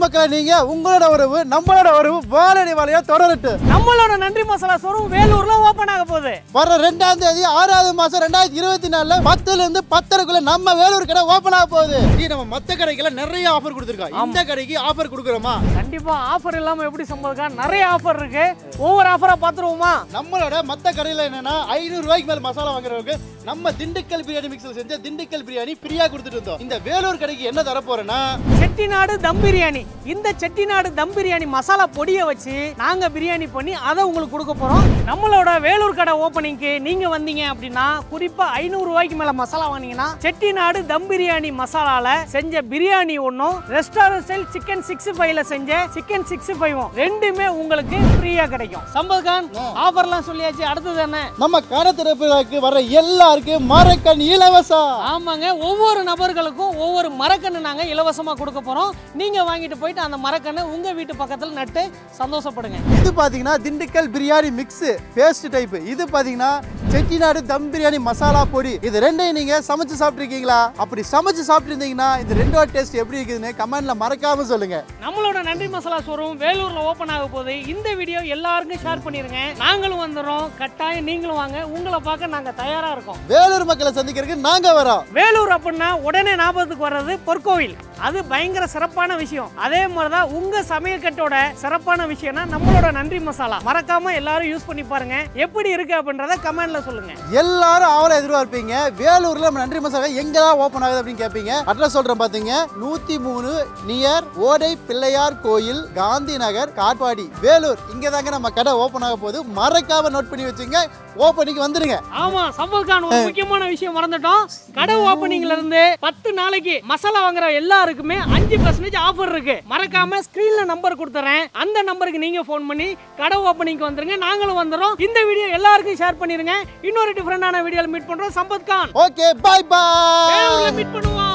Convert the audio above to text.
வேலூர் மக்களை நீங்க உங்களோட உறவு நம்மளோட உறவு வாழடி வாழையா தொடரட்டு. நம்மளோட நன்றி மசாலா ஷோரூம் வேலூர்ல ஓபன் ஆக போகுது. வர ரெண்டாம் தேதி ஆறாவது மாசம் ரெண்டாயிரத்தி இருபத்தி நாலுல பத்துல இருந்து பத்தரைக்குள்ள நம்ம வேலூர் கடை ஓபன் ஆக போகுது. நீ நம்ம மத்த கடைக்கெல்லாம் நிறைய ஆஃபர் கொடுத்துருக்கோம். இந்த கடைக்கு ஆஃபர் கொடுக்குறோமா? கண்டிப்பா ஆஃபர் இல்லாம எப்படி சம்பதுக்கா? நிறைய ஆஃபர் இருக்கு. ஒவ்வொரு ஆஃபரா பாத்துருவோமா நம்மளோட மத்த கடையில என்னன்னா ஐநூறு ரூபாய்க்கு மேல மசாலா வாங்குறவங்க நம்ம திண்டுக்கல் பிரியாணி மிக்ஸில் செஞ்ச திண்டுக்கல் பிரியாணி ஃப்ரீயா கொடுத்துட்டு இருந்தோம் இந்த வேலூர் கடைக்கு என்ன தர போறேன்னா செட்டிநாடு தம் பிரியாணி. இந்த செட்டிநாடு தம் பிரியாணி மசாலா பொடியை வச்சு நாங்க பிரியாணி பண்ணி அதை உங்களுக்கு கொடுக்க போறோம். நம்மளோட வேலூர் கடை ஓப்பனிங்க்கு நீங்க வந்தீங்க அப்படின்னா குறிப்பா ஐநூறு ரூபாய்க்கு மேல மசாலா வாங்கினீங்கன்னா செட்டிநாடு தம் பிரியாணி மசாலால செஞ்ச பிரியாணி ஒன்றும் ரெஸ்டாரண்ட் ஸ்டைல் சிக்கன் சிக்ஸ் ஃபைவ்ல செஞ்ச சிக்கன் சிக்ஸ் ஃபைவும் ரெண்டுமே உங்களுக்கு ஃப்ரீயா கிடைக்கும். சம்பத் கான் ஆஃபர்லாம் சொல்லியாச்சு அடுத்தது என்ன? நம்ம கடை திறப்புக்கு வர எல்லாருக்கும் மரக்கண் இலவசம். ஆமாங்க ஒவ்வொரு நபர்களுக்கும் ஒவ்வொரு மரக்கன்று நாங்க இலவசமா கொடுக்க போறோம். நீங்க வாங்கிட்டு போயிட்டு அந்த மரக்கண்ணை உங்க வீட்டு பக்கத்துல நட்டு சந்தோஷப்படுங்க. இது பாத்தீங்கன்னா Dindigul biryani mix paste type இது பாத்தீங்கன்னா செட்டிநாடு தம் பிரியாணி மசாலா பொடி. இது ரெண்டையும் நீங்க சமைச்சு சாப்பிட்டுருக்கீங்களா? அப்படி சமைச்சு சாப்பிட்டுருந்தீங்கன்னா இந்த ரெண்டோட டேஸ்ட் எப்படி இருக்குதுன்னு கமெண்ட்ல மறக்காம சொல்லுங்க. நம்மளோட நன்றி மசாலா ஷோரூம் வேலூர்ல ஓபன் ஆக போகுது. இந்த வீடியோ எல்லாருக்கும் ஷேர் பண்ணிருங்க. நாங்களும் வந்துடுறோம். கட்டாயம் நீங்களும் வாங்க. உங்களை பார்க்க நாங்க தயாரா இருக்கோம். வேலூர் மக்களை சந்திக்கிறதுக்கு நாங்க வரோம். வேலூர் அப்படின்னா உடனே ஞாபகத்துக்கு வர்றது பொற்கோவில். அது பயங்கர சிறப்பான விஷயம். அதே மாதிரிதான் உங்க சமையல்கட்டோட சிறப்பான விஷயம்னா நம்மளோட நன்றி மசாலா. மறக்காம எல்லாரும் யூஸ் பண்ணி பாருங்க. எப்படி இருக்கு அப்படின்றத கமெண்ட்ல சொல்லுங்க. எல்லாரும் அவளை எதிர்பார்ப்பீங்க. வேலூர்ல நம்ம நன்றி மசாலா எங்கெல்லாம் ஓப்பன் ஆகுது அப்படின்னு கேட்பீங்க அட்ரஸ் சொல்றேன் பாத்தீங்க. நூத்தி மூணு நியர் ஓடை பிள்ளையார் கோயில் காந்தி நகர் காட்பாடி. வேலூர். இங்க தாங்க நம்ம கடை ஓப்பன் ஆக போகுது. மறக்காம நோட் பண்ணி வச்சுங்க. ஓப்பனிங் வந்துருங்க. ஆமா சம்பத் கான் ஒரு முக்கியமான விஷயம் மறந்துட்டோம். கடை ஓபனிங்ல இருந்து பத்து நாளைக்கு மசாலா வாங்குற எல்லாருக்குமே அஞ்சு பர்சன்டேஜ் ஆஃபர் இருக்கு. மறக்காம ஸ்கிரீன்ல நம்பர் கொடுத்துறேன். அந்த நம்பருக்கு நீங்க ஃபோன் பண்ணி கடை ஓபனிங்க்கு வந்துருங்க. நாங்களும் வந்துடுறோம் இந்த வீடியோ எல்லாருக்கும் ஷேர் பண்ணிருங்க. இன்னொரு டிஃபரெண்டான வீடியோல மீட் பண்றோம். Sampath Khan. Okay bye bye meet பண்ணுவோம்.